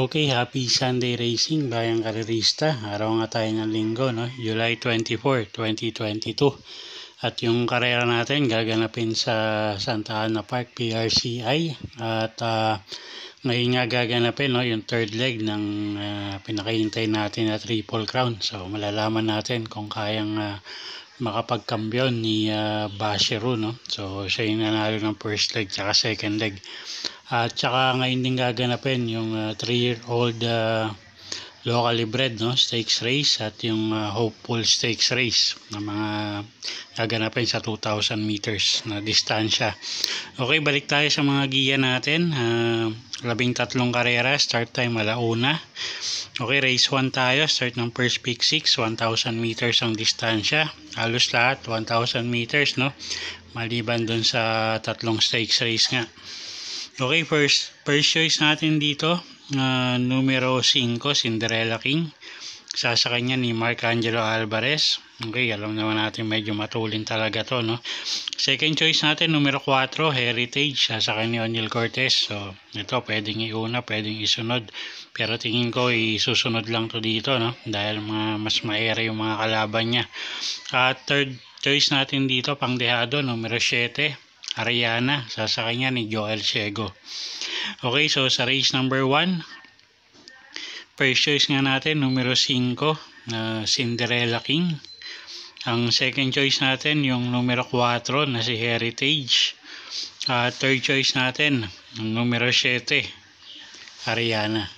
Okay, happy Sunday Racing, bayang karerista. Araw nga tayo ng linggo, no? July 24, 2022. At yung karera natin gaganapin sa Santa Ana Park, PRCI. At uh, ngayon nga gaganapin, no? Yung third leg ng uh, pinakahintay natin na Triple Crown. So, malalaman natin kung kayang uh, makapagkambyon ni uh, Bashiru, no? So, siya yung nanalo ng first leg tsaka second leg. At saka ngayon din gaganapin yung 3-year-old uh, uh, locally bred no, stakes race at yung uh, hopeful stakes race na mga gaganapin sa 2,000 meters na distansya. Okay, balik tayo sa mga giya natin. Uh, labing tatlong karera, start time alauna. Okay, race 1 tayo, start ng first pick 6, 1,000 meters ang distansya. Halos lahat, 1,000 meters, no? Maliban dun sa tatlong stakes race nga. Okay, first, first choice natin dito, numero 5, Cinderella King. Sasakay niya ni Mark Angelo Alvarez. Okay, alam naman natin medyo matulin talaga to, no? Second choice natin, numero 4, Heritage. Sasakay ni O'Neal Cortez. So, ito, pwedeng iuna, pwedeng isunod. Pero tingin ko, isusunod lang to dito, no? Dahil mga, mas maere yung mga kalaban niya. At third choice natin dito, pangdehado, numero 7, Ariana, sasakay niya ni Joel Ciego. Okay, so sa race number 1, first choice nga natin, numero 5, uh, Cinderella King. Ang second choice natin, yung numero 4 na si Heritage. Uh, third choice natin, numero 7, Ariana.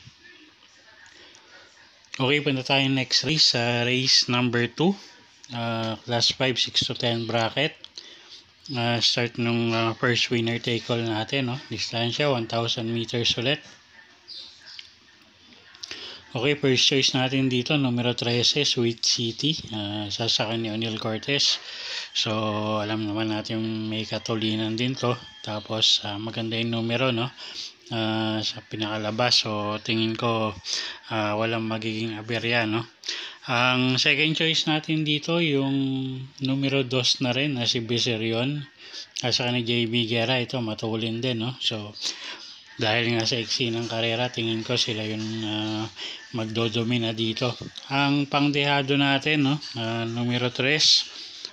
Okay, punta tayo next race, sa uh, race number 2, uh, class 5, 6 to 10 bracket uh, start nung uh, first winner take all natin no? Distansya 1000 meters ulit. Okay first choice natin dito numero 13 Sweet City. Uh, sasakan ni O'Neal Cortez. So alam naman natin may katulinan din to. Tapos uh, maganda yung numero no uh, sa pinakalabas so tingin ko uh, walang magiging aberya no ang second choice natin dito, yung numero 2 na rin na si Biserion. Asa ni JB Guerra, ito matulin din, no? So, dahil nga sa iksi ng karera, tingin ko sila yung uh, magdodomina dito. Ang pangdehado natin, no? Uh, numero 3,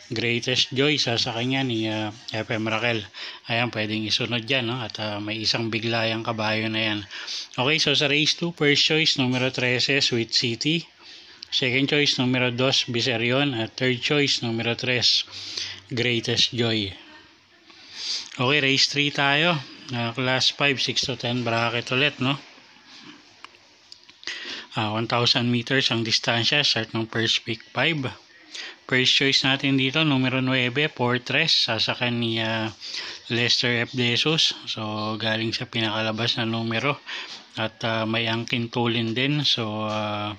Greatest Joy, sa kanya ni uh, FM Raquel. Ayan, pwedeng isunod yan, no? At uh, may isang biglayang kabayo na yan. Okay, so sa race 2, first choice, numero 13, Sweet City. Second choice, numero 2, Biserion. At third choice, numero 3, Greatest Joy. Okay, race 3 tayo. Uh, class 5, 6 to 10 bracket ulit, no? Uh, ah, 1,000 meters ang distansya. Start ng first pick 5. First choice natin dito, numero 9, Fortress. Sasakan ni uh, Lester F. Desus. So, galing sa pinakalabas na numero. At uh, may angkin tulin din. So, uh,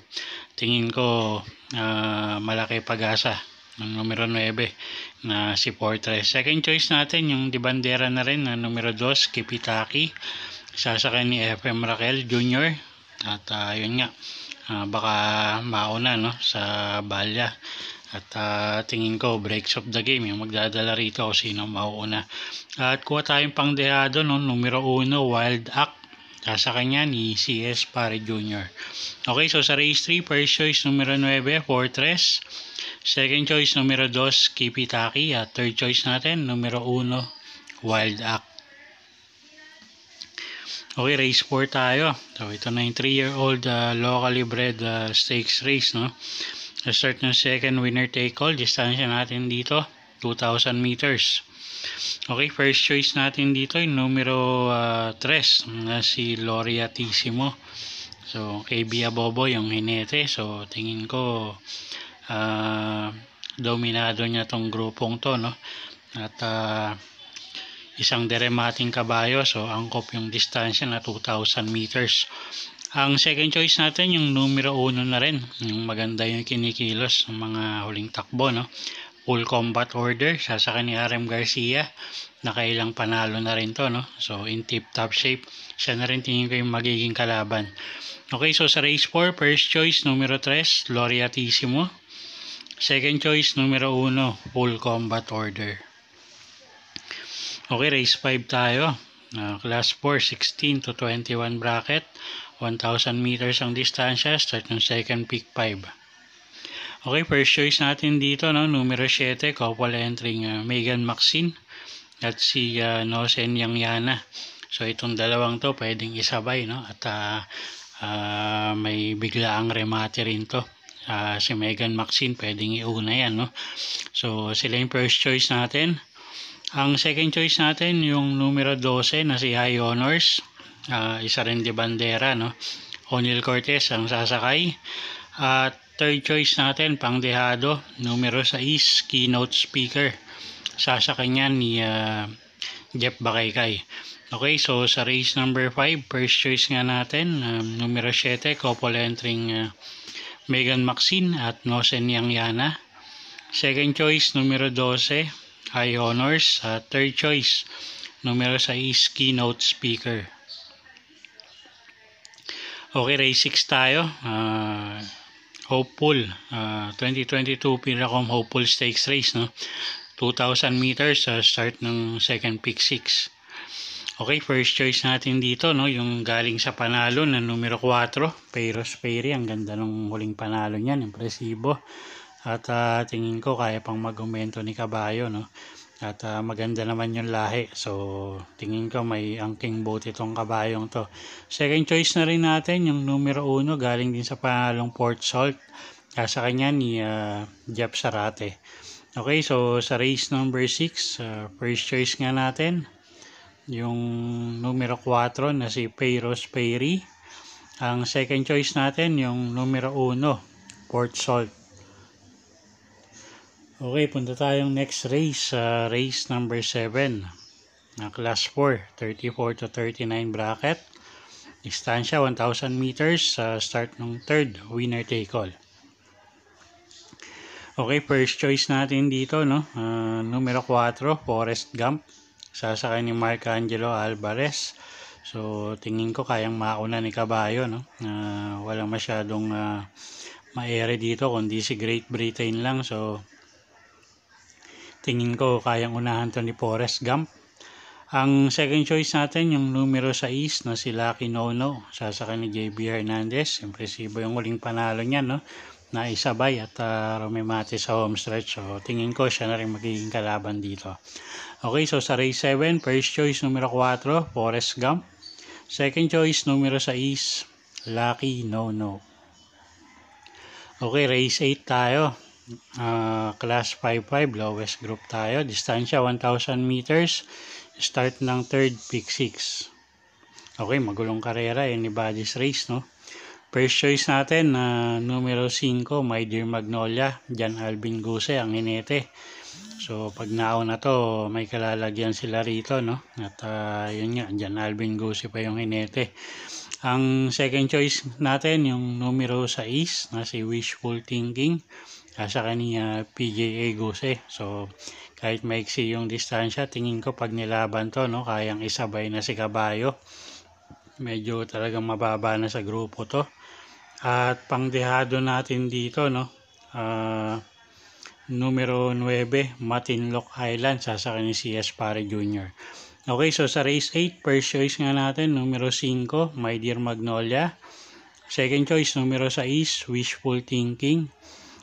tingin ko uh, malaki pag-asa ng numero 9 na si Fortress. Second choice natin yung dibandera na rin na numero 2, Kipitaki. Sasakay ni FM Raquel Jr. At uh, yun nga, uh, baka mauna no, sa balya. At uh, tingin ko, breaks of the game, yung magdadala rito kung sino mauuna. At kuha tayong pangdehado, no, numero 1, Wild Act sa kanya ni CS Pare Jr. Okay, so sa race 3, first choice numero 9, Fortress. Second choice numero 2, Kipitaki. At third choice natin, numero 1, Wild Act. Okay, race 4 tayo. So, ito na yung 3-year-old uh, locally bred uh, stakes race, no? Start ng second winner take all. Distansya natin dito, 2,000 meters. Okay, first choice natin dito yung numero uh, ah, 3 na si Loria Tissimo. So, kay Bia Bobo yung hinete. So, tingin ko uh, dominado niya tong grupong to, no? At uh, isang deremating kabayo. So, angkop yung distansya na 2,000 meters. Ang second choice natin yung numero 1 na rin. Yung maganda yung kinikilos ng mga huling takbo, no? full combat order. Sasaka ni RM Garcia. Nakailang panalo na rin to, no? So, in tip-top shape. Siya na rin tingin ko yung magiging kalaban. Okay, so sa race 4, first choice, numero 3, Gloriatissimo. Second choice, numero 1, full combat order. Okay, race 5 tayo. Uh, class 4, 16 to 21 bracket. 1,000 meters ang distansya. Start ng second peak 5. Okay, first choice natin dito, no? numero 7, couple entering uh, Megan Maxine at si uh, Nosen Yangyana. So itong dalawang to pwedeng isabay no at uh, uh, may biglaang remate rin to. Uh, si Megan Maxine pwedeng iuna yan no. So sila yung first choice natin. Ang second choice natin yung numero 12 na si High Honors. Uh, isa rin di bandera no. O'Neal Cortez ang sasakay. At third choice natin, pangdehado, numero 6, keynote speaker. Sasakay niya ni uh, Jeff Bakaykay. Okay, so sa race number 5, first choice nga natin, um, numero 7, couple entering uh, Megan Maxine at Nosen Yangyana. Second choice, numero 12, High Honors. At third choice, numero 6, keynote speaker. Okay, race 6 tayo. Uh, hopeful. Uh, 2022 Piracom Hopeful Stakes Race. No? 2,000 meters sa uh, start ng second pick 6. Okay, first choice natin dito, no, yung galing sa panalo na numero 4, Peiros Peri. Ang ganda ng huling panalo niyan, impresibo. At uh, tingin ko kaya pang mag-aumento ni Kabayo, no. At uh, maganda naman yung lahi. So, tingin ko may angking boat itong kabayong to. Second choice na rin natin, yung numero 1, galing din sa panalong Port Salt. Sa kanya ni uh, Jeff Sarate. Okay, so sa race number 6, uh, first choice nga natin, yung numero 4 na si Peiros Peiry. Ang second choice natin, yung numero 1, Port Salt. Okay, punta tayong next race, uh, race number 7 na class 4, 34 to 39 bracket. Distansya 1,000 meters uh, start ng third, winner take all. Okay, first choice natin dito, no? Uh, numero 4, Forest Gump sasakay ni Mark Angelo Alvarez. So, tingin ko kayang mauna ni Kabayo, no? Uh, walang masyadong uh, maere dito, kundi si Great Britain lang. So, tingin ko kayang unahan to ni Forrest Gump. Ang second choice natin, yung numero 6 na si Lucky Nono, sasakay ni JB Hernandez. Impresibo yung uling panalo niya, no? na isabay at uh, rumimati sa home stretch. So, tingin ko siya na rin magiging kalaban dito. Okay, so sa race 7, first choice numero 4, Forrest Gump. Second choice numero 6, Lucky No No. Okay, race 8 tayo. Uh, class 5-5, lowest group tayo. Distansya 1,000 meters. Start ng third, pick 6. Okay, magulong karera, anybody's race, no? First choice natin na uh, numero 5, My Dear Magnolia, Jan Alvin Guse, ang inete. So, pag naon na to, may kalalagyan sila rito, no? At uh, yun nga, Jan Alvin Guse pa yung inete. Ang second choice natin, yung numero 6, na si Wishful Thinking, sa kanya PJA Guse. So, kahit maiksi yung distansya, tingin ko pag nilaban to, no? Kayang isabay na si Kabayo. Medyo talagang mababa na sa grupo to. At pangdehado natin dito, no? Uh, numero 9, Matinlock Island, sasakay ni CS Pare Jr. Okay, so sa race 8, first choice nga natin, numero 5, My Dear Magnolia. Second choice, numero 6, Wishful Thinking.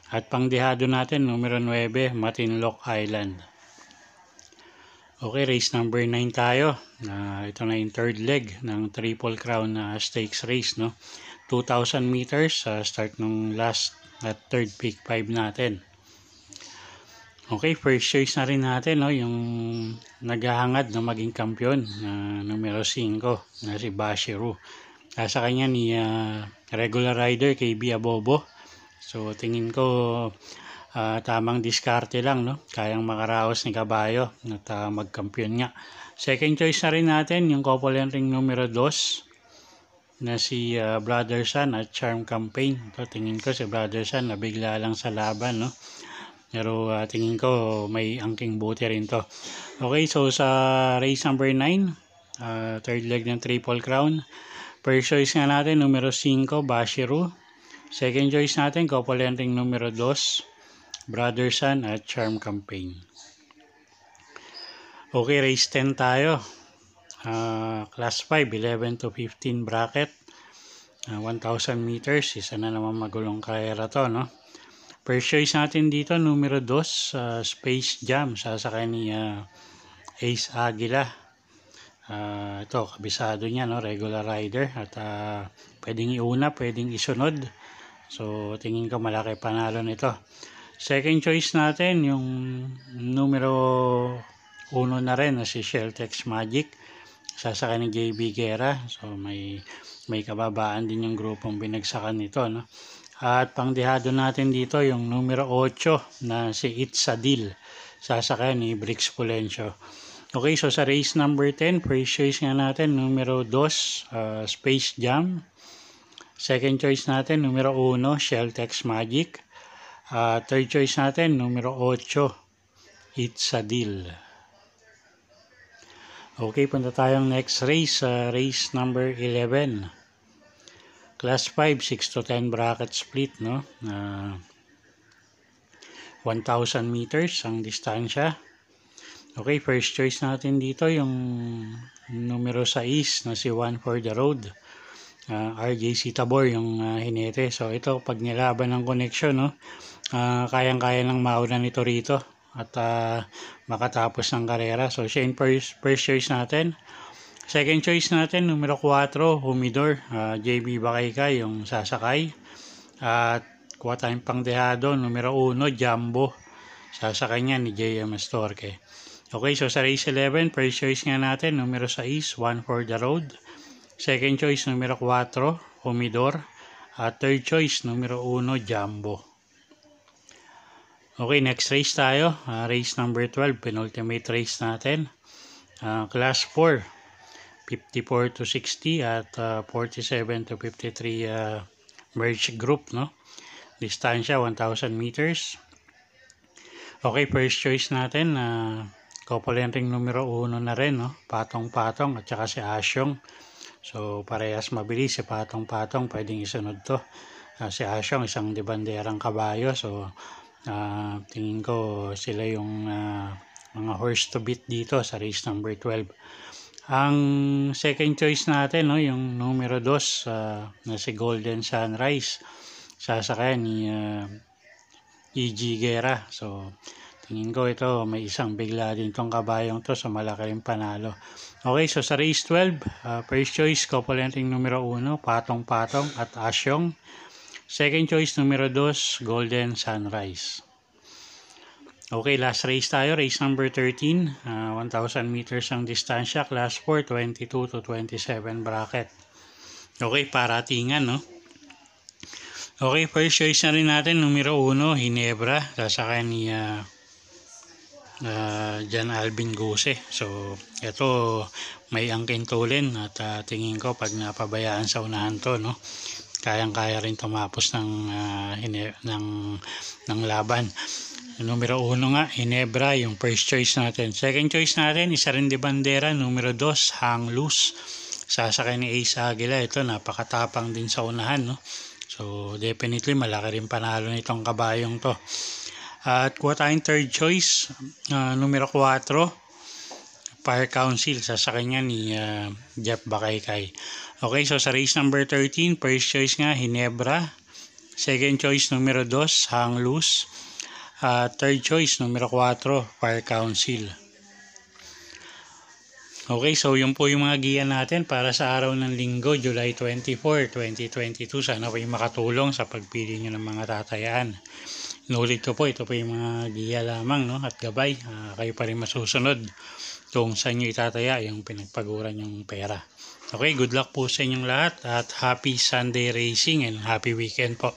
At pangdehado natin, numero 9, Matinlock Island. Okay, race number 9 tayo. Uh, ito na yung third leg ng Triple Crown uh, Stakes race, no? 2,000 meters uh, start ng last at third peak 5 natin. Okay, first choice na rin natin no, yung naghahangad na maging kampiyon na uh, numero 5 na si Bashiru. Uh, sa kanya ni uh, regular rider kay Bia Bobo. So tingin ko uh, tamang diskarte lang no. Kayang makaraos ni Kabayo at uh, magkampiyon nga. Second choice na rin natin yung couple ring numero 2 na si uh, Brother Sun at Charm Campaign. Ito, tingin ko si Brother Sun nabigla lang sa laban, no? Pero ah, tingin ko may angking buti rin to. Okay, so sa race number 9, ah, third leg ng Triple Crown. First choice nga natin, numero 5, Bashiru. Second choice natin, couple entering numero 2, Brother Sun at Charm Campaign. Okay, race 10 tayo. Ah, class 5, 11 to 15 bracket. Ah, 1,000 meters. Isa na naman magulong karera to, no? First choice natin dito, numero 2, ah, Space Jam. Sasakay ni ah, Ace Aguila. Ah, ito, kabisado niya, no? Regular rider. At ah, pwedeng iuna, pwedeng isunod. So, tingin ko malaki panalo nito. Second choice natin, yung numero uno na rin na si Sheltex Magic. Sasakay ni JB Guerra. So, may may kababaan din yung grupong binagsakan nito. No? At pangdehado natin dito yung numero 8 na si Itsadil. Sasakay ni Brix Pulencio. Okay, so sa race number 10, first choice nga natin, numero 2, uh, Space Jam. Second choice natin, numero 1, Shelltex Magic. Uh, third choice natin, numero 8, Itsadil. Okay, punta tayong next race, uh, race number 11. Class 5, 6 to 10 bracket split, no? Uh, 1,000 meters ang distansya. Okay, first choice natin dito yung numero 6 na si One for the Road. Uh, RJC Tabor yung uh, hinete. So ito, pag nilaban ng connection, no? Uh, kayang-kaya lang mauna nito rito at uh, makatapos ng karera. So siya yung first, first choice natin. Second choice natin, numero 4, Humidor, uh, JB Bakayka, yung sasakay. At kuha tayong pangdehado, numero 1, Jumbo. Sasakay niya ni JM Astorque. Okay, so sa race 11, first choice nga natin, numero 6, One for the Road. Second choice, numero 4, Humidor. At third choice, numero 1, Jumbo. Okay, next race tayo. Uh, race number 12, penultimate race natin. Uh, class 4, 54 to 60 at uh, 47 to 53 uh, merge group, no? Distansya, 1,000 meters. Okay, first choice natin, uh, couple entering numero 1 na rin, no? Patong-patong at saka si Asyong. So, parehas mabilis si Patong-patong, pwedeng isunod to. Uh, si Asyong, isang debanderang kabayo. So, uh, tingin ko sila yung uh, mga horse to beat dito sa race number 12. Ang second choice natin, no, yung numero 2 uh, na si Golden Sunrise. Sasakay ni uh, E.G. Guerra. So, tingin ko ito, may isang bigla din tong kabayong to so malaki rin panalo. Okay, so sa race 12, uh, first choice, couple entering numero 1, Patong Patong at Asyong. Second choice, numero 2, Golden Sunrise. Okay, last race tayo, race number 13, uh, 1,000 meters ang distansya, class 4, 22 to 27 bracket. Okay, paratingan, no? Okay, first choice na rin natin, numero 1, Hinebra, sasakay ni uh, uh, Jan Alvin Guse. So, ito may angkin tulin at uh, tingin ko pag napabayaan sa unahan to, no? Kayang-kaya rin tumapos ng, uh, ng, ng laban. Numero 1 nga, Hinebra, yung first choice natin. Second choice natin, isa rin di bandera. Numero 2, Hang Loose. Sasakay ni Ace Aguila. Ito, napakatapang din sa unahan. No? So, definitely, malaki rin panalo nitong kabayong to. At kuha tayong third choice, uh, numero 4, Fire Council. Sasakay niya ni uh, Jeff Bakaykay. Okay, so sa race number 13, first choice nga, Hinebra. Second choice, numero 2, Hang Loose. Uh, third choice, numero 4, Fire Council. Okay, so yun po yung mga giya natin para sa araw ng linggo, July 24, 2022. Sana po yung makatulong sa pagpili nyo ng mga tatayaan. Nulit ko po, ito po yung mga giya lamang no? at gabay. Uh, kayo pa rin masusunod kung saan nyo itataya yung pinagpaguran yung pera. Okay, good luck po sa inyong lahat at happy Sunday racing and happy weekend po.